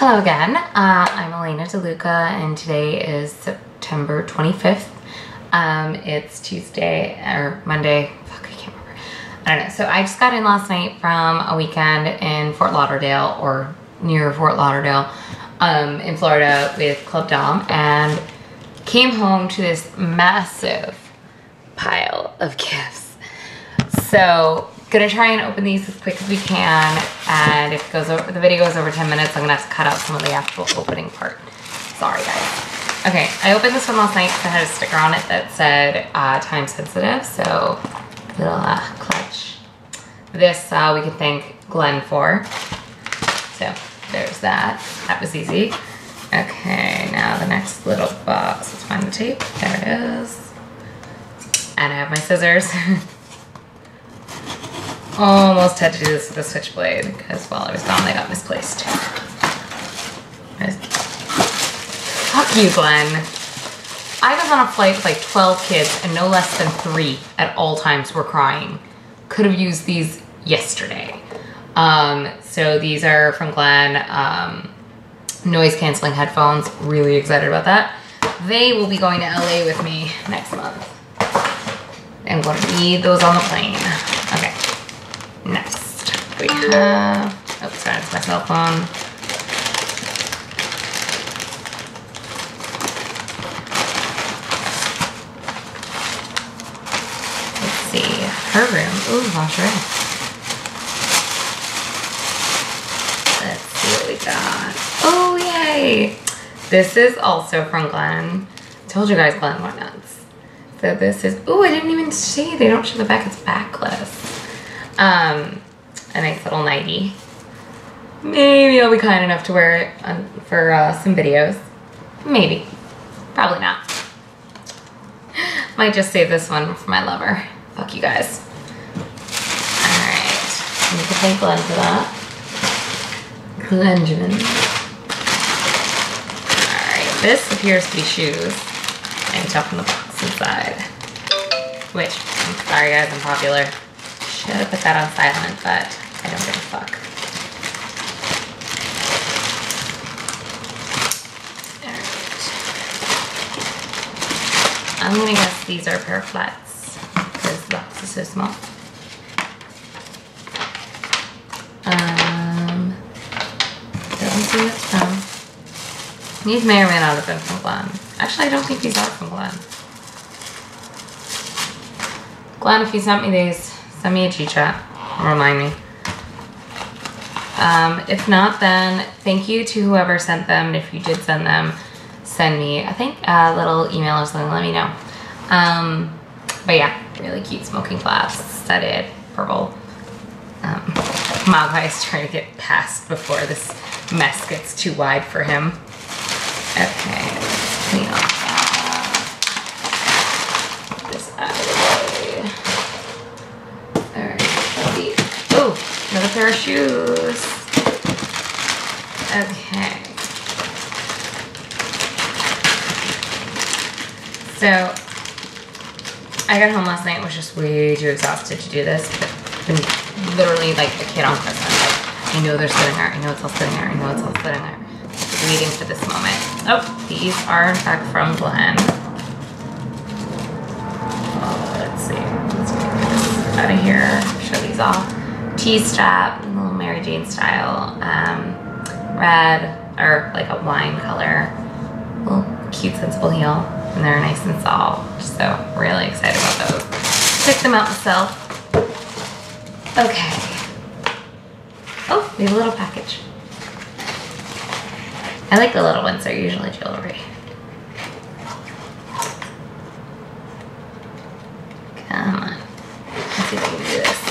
Hello again. Uh, I'm Elena De Luca, and today is September 25th. Um, it's Tuesday or Monday. Fuck, I can't remember. I don't know. So I just got in last night from a weekend in Fort Lauderdale or near Fort Lauderdale um, in Florida with Club Dom and came home to this massive pile of gifts. So gonna try and open these as quick as we can and if it goes over, the video goes over 10 minutes I'm gonna have to cut out some of the actual opening part. Sorry guys. Okay I opened this one last night because I had a sticker on it that said uh, time sensitive so little uh, clutch. This uh, we can thank Glenn for. So there's that. That was easy. Okay now the next little box. Let's find the tape. There it is. And I have my scissors Almost had to do this with a switchblade because while I was gone, they got misplaced. Fuck you, Glenn. I was on a flight with like 12 kids and no less than three at all times were crying. Could have used these yesterday. Um, so these are from Glenn. Um, noise canceling headphones. Really excited about that. They will be going to LA with me next month. I'm going to need those on the plane. Next, we have, oh, sorry, it's my cell phone. Let's see, her room. Ooh, lingerie. Let's see what we got. Oh, yay! This is also from Glenn. Told you guys Glenn went nuts. So this is, oh, I didn't even see, they don't show the back, it's backless. Um, a nice little nightie. Maybe I'll be kind enough to wear it on, for uh, some videos. Maybe. Probably not. Might just save this one for my lover. Fuck you guys. Alright. We can thank Glenn for that. Glenjamin. Alright, this appears to be shoes. I can from the box inside. Which, I'm sorry guys, I'm popular. Should have put that on silent, but I don't give a fuck. I'm gonna guess these are a pair of flats because the box is so small. Um, doesn't see what's from. These may or may not have been from Glenn. Actually, I don't think these are from Glenn. Glenn, if you sent me these, Send me a G-chat. Remind me. Um, if not, then thank you to whoever sent them. If you did send them, send me, I think, a little email or something. Let me know. Um, but yeah, really cute smoking glass, studded, purple. Um, is trying to get past before this mess gets too wide for him. Okay, clean up. Another pair of shoes. Okay. So, I got home last night was just way too exhausted to do this. But literally like a kid on Christmas. Like, I know they're sitting there. I know it's all sitting there. I know it's all sitting there. Waiting for this moment. Oh, these are in fact from Glenn. Oh, let's see. Let's get this out of here. Show these off. T-strap, little Mary Jane style, um, red, or like a wine color, little cute sensible heel, and they're nice and soft, so really excited about those. Pick them out myself. Okay. Oh, we have a little package. I like the little ones, they're usually jewelry. Come on. Let's see if I can do this.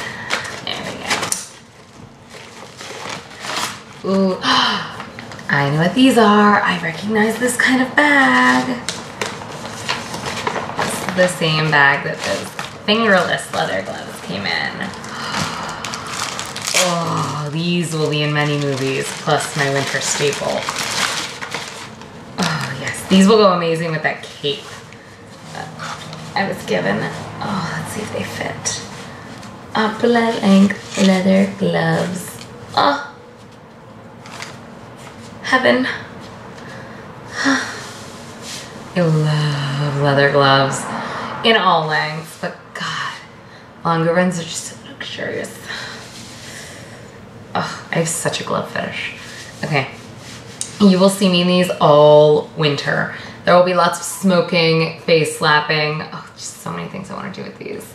Ooh, I know what these are. I recognize this kind of bag. Is the same bag that those fingerless leather gloves came in. Oh, these will be in many movies, plus my winter staple. Oh, yes. These will go amazing with that cape I was given. Oh, let's see if they fit. Uh, Opera length leather gloves. Oh, heaven. I love leather gloves in all lengths, but God, longer ones are just so luxurious. Oh, I have such a glove fetish. Okay, you will see me in these all winter. There will be lots of smoking, face slapping. Oh, just so many things I want to do with these.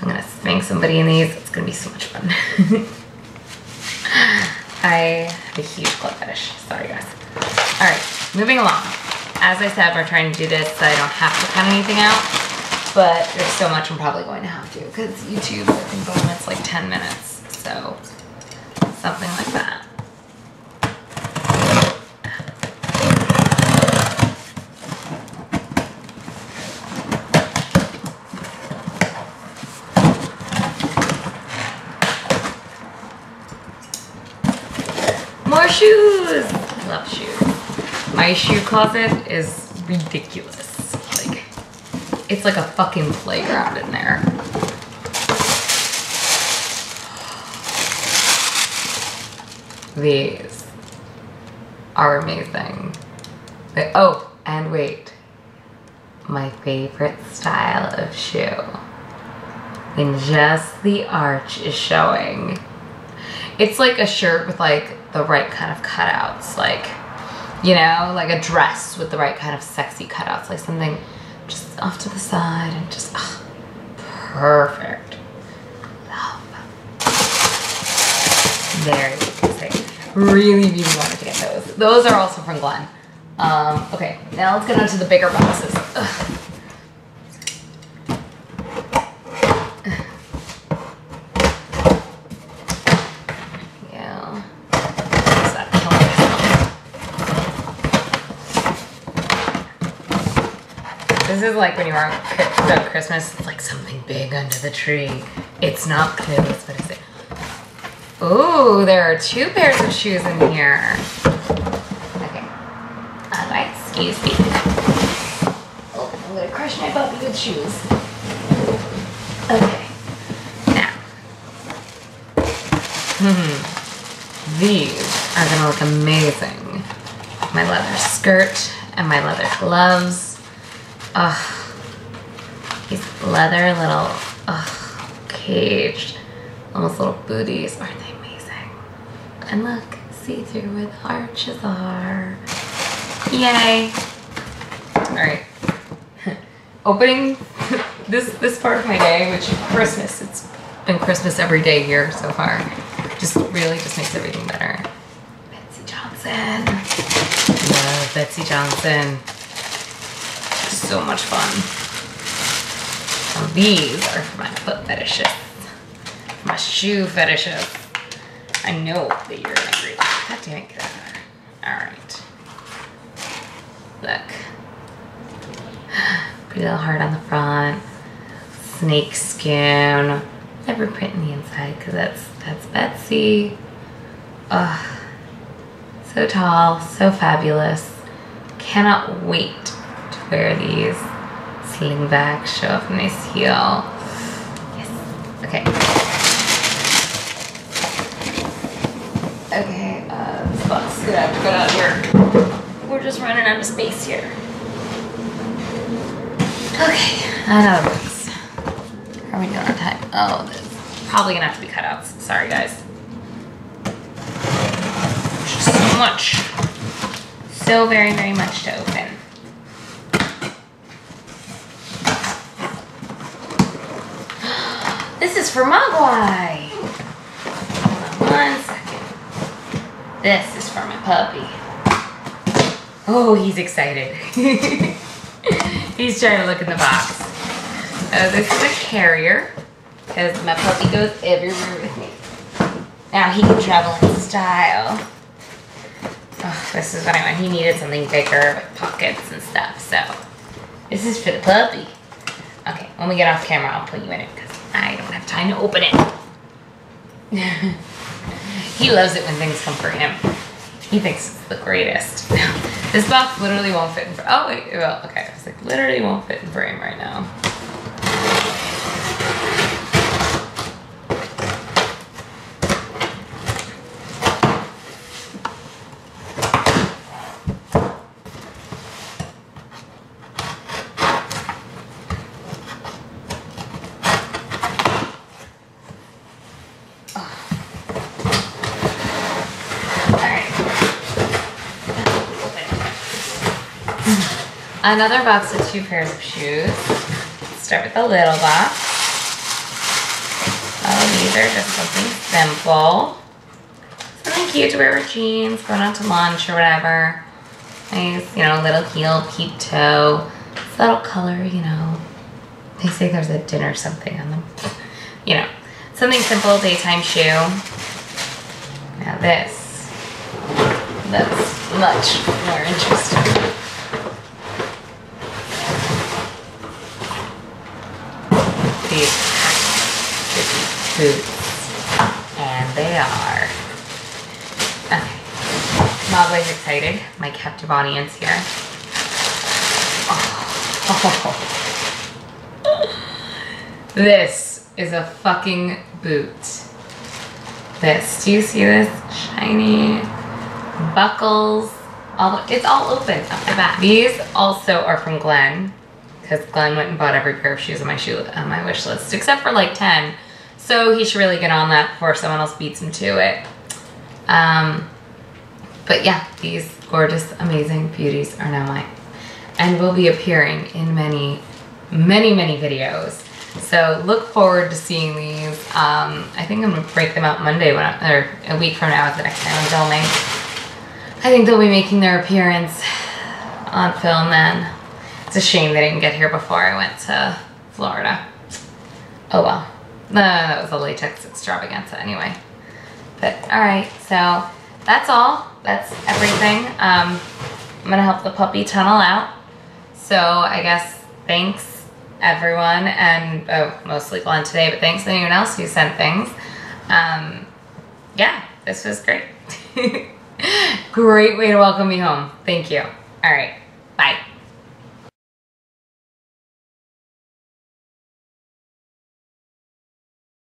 I'm gonna spank somebody in these. It's gonna be so much fun. I a huge glove fetish. Sorry, guys. All right, moving along. As I said, we're trying to do this so I don't have to cut anything out, but there's so much I'm probably going to have to because YouTube, I think, it's like 10 minutes. So, something like that. More shoes! I love shoes. My shoe closet is ridiculous. Like, it's like a fucking playground in there. These are amazing. Oh, and wait. My favorite style of shoe. When just the arch is showing. It's like a shirt with like the right kind of cutouts. Like, you know, like a dress with the right kind of sexy cutouts. Like something just off to the side and just ah, perfect. Love. There you go. Really, really wanted to get those. Those are also from Glenn. Um, okay, now let's get on to the bigger boxes. Ugh. Yeah. What's that? This is like when you are at Christmas, it's like something big under the tree. It's not clothes, but is it? Ooh, there are two pairs of shoes in here. Okay. Alright, excuse me. Oh, I'm gonna crush my puppy with shoes. Okay. Now. Hmm. These are gonna look amazing. My leather skirt and my leather gloves. Ugh. These leather little, ugh, caged, almost little booties. Aren't they amazing? And look, see through with arches are. Yay. All right. Opening this this part of my day, which Christmas, it's been Christmas every day here so far. Just really just makes everything better. Betsey Johnson. Love Betsey Johnson. So much fun. These are for my foot fetishes. My shoe fetishes. I know that you're agree. God damn it, get out of there. Alright. Look. Pretty little heart on the front. Snake skin. Never print in the inside because that's that's Betsey. Ugh. So tall, so fabulous. Cannot wait wear these. Sling back, show off nice heel. Yes. Okay. Okay, uh, this box is gonna have to go down here. We're just running out of space here. Okay, another box. How are we doing on time? Oh, this probably gonna have to be cutouts. Sorry, guys. Just so much. So very, very much to open. This is for Mogwai. Hold on one second. This is for my puppy. Oh, he's excited. he's trying to look in the box. Oh, this is a carrier because my puppy goes everywhere with me. Now he can travel in style. Oh, this is what I want. He needed something bigger with pockets and stuff. So this is for the puppy. Okay, when we get off camera, I'll put you in it I don't have time to open it. he loves it when things come for him. He thinks it's the greatest. this box literally won't fit in frame. Oh, wait, well, okay. I was like, literally won't fit in frame right now. Another box of two pairs of shoes. Start with the little box. Oh, these are just something simple. Something cute to wear with jeans, going out to lunch or whatever. Nice, you know, little heel, peep toe. Subtle color, you know. They say there's a dinner something on them. You know, something simple, daytime shoe. Now this, that's much more interesting. These boots, and they are. Okay, I'm excited. My captive audience here. Oh. This is a fucking boot. This, do you see this? Shiny buckles. All, it's all open up the back. These also are from Glenn because Glenn went and bought every pair of shoes on my shoe on my wish list except for like 10. So he should really get on that before someone else beats him to it. Um, but yeah, these gorgeous, amazing beauties are now mine and will be appearing in many, many, many videos. So look forward to seeing these. Um, I think I'm gonna break them out Monday when I, or a week from now is the next time I'm filming. I think they'll be making their appearance on film then. It's a shame they didn't get here before I went to Florida. Oh well. Uh, that was a latex extravaganza anyway. But all right, so that's all. That's everything. Um, I'm gonna help the puppy tunnel out. So I guess thanks everyone, and oh, mostly Glenn today, but thanks to anyone else who sent things. Um, yeah, this was great. great way to welcome me home. Thank you. All right, bye.